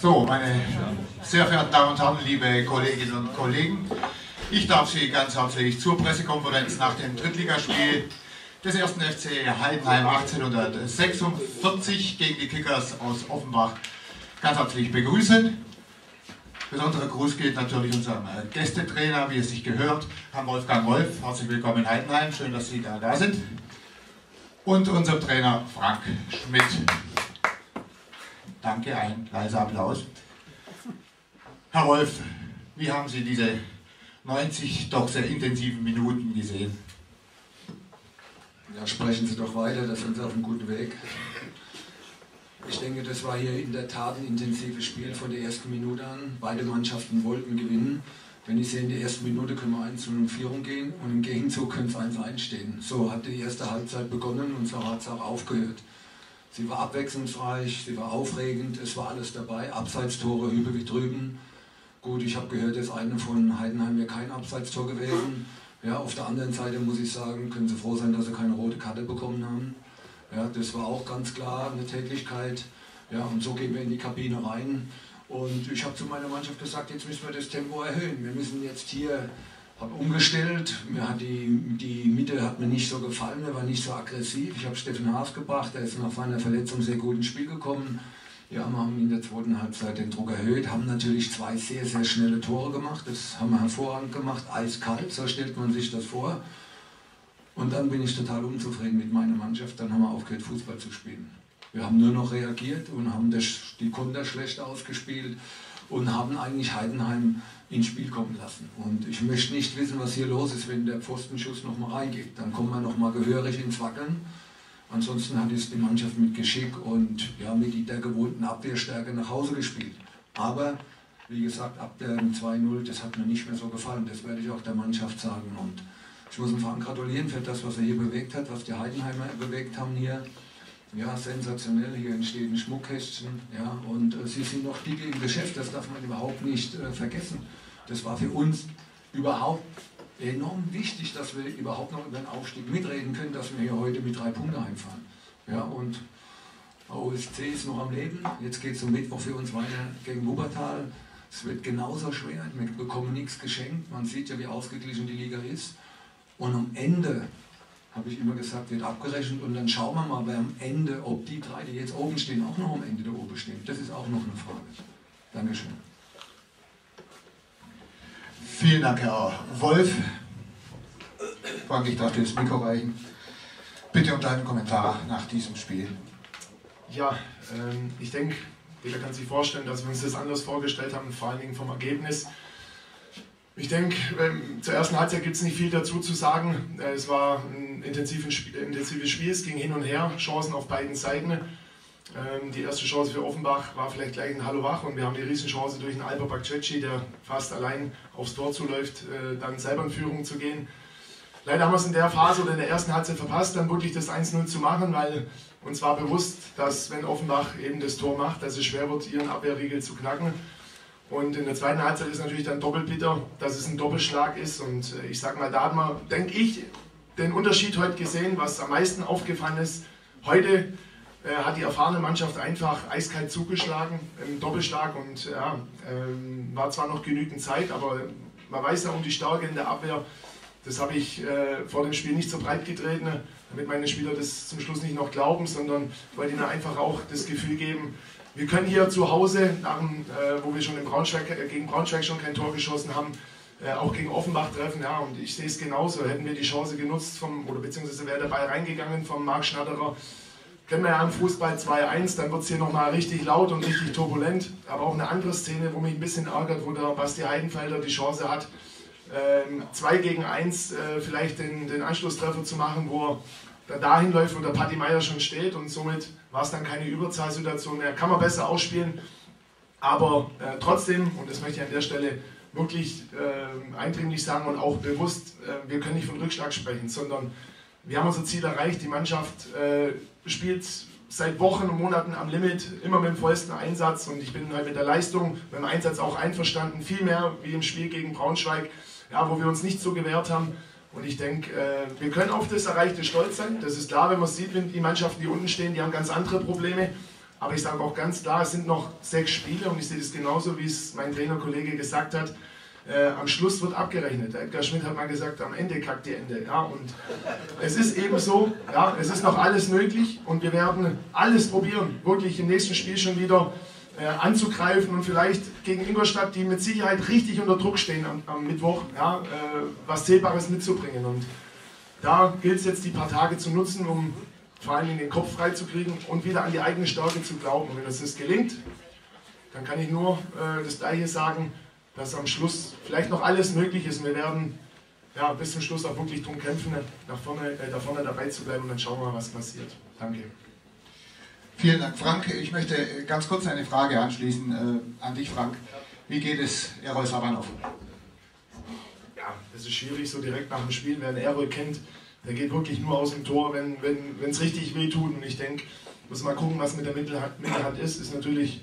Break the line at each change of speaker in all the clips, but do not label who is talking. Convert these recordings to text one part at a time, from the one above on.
So, meine sehr verehrten Damen und Herren, liebe Kolleginnen und Kollegen, ich darf Sie ganz herzlich zur Pressekonferenz nach dem Drittligaspiel des ersten FC Heidenheim 1846 gegen die Kickers aus Offenbach ganz herzlich begrüßen. Besonderer Gruß geht natürlich unserem Gästetrainer, wie es sich gehört, Herrn Wolfgang Wolf. Herzlich willkommen in Heidenheim, schön, dass Sie da, da sind. Und unser Trainer Frank Schmidt. Danke, ein leiser Applaus. Herr Wolf, wie haben Sie diese 90 doch sehr intensiven Minuten gesehen?
Ja, sprechen Sie doch weiter, da sind Sie auf einem guten Weg. Ich denke, das war hier in der Tat ein intensives Spiel von der ersten Minute an. Beide Mannschaften wollten gewinnen. Wenn ich sehe, in der ersten Minute können wir 1 zu 0 Führung gehen und im Gegenzug können es 1 einstehen. So hat die erste Halbzeit begonnen und so hat es auch aufgehört. Sie war abwechslungsreich, sie war aufregend, es war alles dabei. Abseitstore über wie drüben. Gut, ich habe gehört, das eine von Heidenheim wäre kein Abseitstor gewesen. Ja, auf der anderen Seite muss ich sagen, können Sie froh sein, dass Sie keine rote Karte bekommen haben. Ja, das war auch ganz klar eine Tätigkeit. Ja, und so gehen wir in die Kabine rein. Und ich habe zu meiner Mannschaft gesagt, jetzt müssen wir das Tempo erhöhen. Wir müssen jetzt hier habe umgestellt. Mir hat die, die Mitte hat mir nicht so gefallen, er war nicht so aggressiv. Ich habe Steffen Haas gebracht, der ist nach seiner Verletzung sehr gut ins Spiel gekommen. Ja, wir haben in der zweiten Halbzeit den Druck erhöht, haben natürlich zwei sehr, sehr schnelle Tore gemacht. Das haben wir hervorragend gemacht, eiskalt, so stellt man sich das vor. Und dann bin ich total unzufrieden mit meiner Mannschaft. Dann haben wir aufgehört, Fußball zu spielen. Wir haben nur noch reagiert und haben das, die Konter schlecht ausgespielt und haben eigentlich Heidenheim ins Spiel kommen lassen. Und ich möchte nicht wissen, was hier los ist, wenn der Pfostenschuss nochmal reingeht. Dann kommen wir nochmal gehörig ins Wackeln. Ansonsten hat es die Mannschaft mit Geschick und ja, mit der gewohnten Abwehrstärke nach Hause gespielt. Aber wie gesagt, ab dem 2-0, das hat mir nicht mehr so gefallen. Das werde ich auch der Mannschaft sagen. Und ich muss dem Verein gratulieren für das, was er hier bewegt hat, was die Heidenheimer bewegt haben hier. Ja, sensationell. Hier entsteht ein Schmuckkästchen. Ja, und äh, sie sind noch die im Geschäft, das darf man überhaupt nicht äh, vergessen. Das war für uns überhaupt enorm wichtig, dass wir überhaupt noch über den Aufstieg mitreden können, dass wir hier heute mit drei Punkten heimfahren. Ja, und OSC ist noch am Leben. Jetzt geht es am Mittwoch für uns weiter gegen Wuppertal. Es wird genauso schwer. Wir bekommen nichts geschenkt. Man sieht ja, wie ausgeglichen die Liga ist. Und am Ende, habe ich immer gesagt, wird abgerechnet und dann schauen wir mal wer am Ende, ob die drei, die jetzt oben stehen, auch noch am Ende da oben stehen. Das ist auch noch eine Frage. Dankeschön.
Vielen Dank, Herr Wolf. Frank, ich darf dir das Mikro reichen. Bitte um deinen Kommentar nach diesem Spiel.
Ja, ähm, ich denke, jeder kann sich vorstellen, dass wir uns das anders vorgestellt haben, vor allen Dingen vom Ergebnis. Ich denke, ähm, zur ersten Halbzeit gibt es nicht viel dazu zu sagen. Äh, es war ein intensives Spiel, es ging hin und her, Chancen auf beiden Seiten. Ähm, die erste Chance für Offenbach war vielleicht gleich ein Hallo wach und wir haben die Riesenchance durch den Alba Bakceci, der fast allein aufs Tor zuläuft, äh, dann selber in Führung zu gehen. Leider haben wir es in der Phase oder in der ersten Halbzeit verpasst, dann wirklich das 1-0 zu machen, weil uns war bewusst, dass wenn Offenbach eben das Tor macht, dass es schwer wird, ihren Abwehrriegel zu knacken. Und in der zweiten Halbzeit ist natürlich dann doppelt bitter, dass es ein Doppelschlag ist. Und äh, ich sage mal, da hat man, denke ich, den Unterschied heute gesehen, was am meisten aufgefallen ist. Heute äh, hat die erfahrene Mannschaft einfach eiskalt zugeschlagen im Doppelschlag und ja, äh, war zwar noch genügend Zeit, aber man weiß ja um die Stärke in der Abwehr. Das habe ich äh, vor dem Spiel nicht so breit getreten, damit meine Spieler das zum Schluss nicht noch glauben, sondern wollte ihnen einfach auch das Gefühl geben, wir können hier zu Hause, nach dem, äh, wo wir schon Braunschweig, äh, gegen Braunschweig schon kein Tor geschossen haben, äh, auch gegen Offenbach treffen. Ja, und ich sehe es genauso. Hätten wir die Chance genutzt, vom, oder beziehungsweise wäre der Ball reingegangen vom Marc Schnatterer, kennen wir ja im Fußball 2-1, dann wird es hier nochmal richtig laut und richtig turbulent. Aber auch eine andere Szene, wo mich ein bisschen ärgert, wo der Basti Heidenfelder die Chance hat, 2 ähm, gegen 1 äh, vielleicht den, den Anschlusstreffer zu machen, wo er dahin läuft, wo der Patti Meier schon steht und somit war es dann keine Überzahlsituation mehr. Kann man besser ausspielen, aber äh, trotzdem, und das möchte ich an der Stelle wirklich äh, eindringlich sagen und auch bewusst, äh, wir können nicht von Rückschlag sprechen, sondern wir haben unser Ziel erreicht. Die Mannschaft äh, spielt seit Wochen und Monaten am Limit, immer mit dem vollsten Einsatz und ich bin halt mit der Leistung, dem Einsatz auch einverstanden, viel mehr wie im Spiel gegen Braunschweig, ja, wo wir uns nicht so gewehrt haben. Und ich denke, äh, wir können auf das Erreichte stolz sein. Das ist klar, wenn man sieht, wenn die Mannschaften, die unten stehen, die haben ganz andere Probleme. Aber ich sage auch ganz klar, es sind noch sechs Spiele und ich sehe das genauso, wie es mein Trainerkollege gesagt hat. Äh, am Schluss wird abgerechnet. Edgar Schmidt hat mal gesagt, am Ende kackt die Ende. Ja, und es ist eben so, ja, es ist noch alles möglich und wir werden alles probieren, wirklich im nächsten Spiel schon wieder äh, anzugreifen und vielleicht gegen Ingolstadt, die mit Sicherheit richtig unter Druck stehen am, am Mittwoch, ja, äh, was Zählbares mitzubringen. Und da gilt es jetzt, die paar Tage zu nutzen, um vor allem den Kopf frei zu kriegen und wieder an die eigene Stärke zu glauben. Und wenn das, das gelingt, dann kann ich nur äh, das Gleiche sagen, dass am Schluss vielleicht noch alles möglich ist. Wir werden ja, bis zum Schluss auch wirklich darum kämpfen, nach vorne, äh, da vorne dabei zu bleiben und dann schauen wir mal, was passiert. Danke.
Vielen Dank, Frank. Ich möchte ganz kurz eine Frage anschließen äh, an dich, Frank. Wie geht es Erol Sabanov?
Ja, das ist schwierig so direkt nach dem Spiel. Wer einen Erol kennt, der geht wirklich nur aus dem Tor, wenn es wenn, richtig weh tut. Und ich denke, muss mal gucken, was mit der Mittelhand, Mittelhand ist. Ist natürlich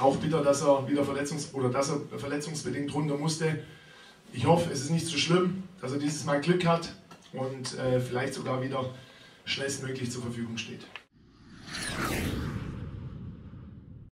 auch bitter, dass er wieder verletzungs oder dass er verletzungsbedingt runter musste. Ich hoffe, es ist nicht so schlimm, dass er dieses Mal Glück hat und äh, vielleicht sogar wieder schnellstmöglich zur Verfügung steht. Thank you.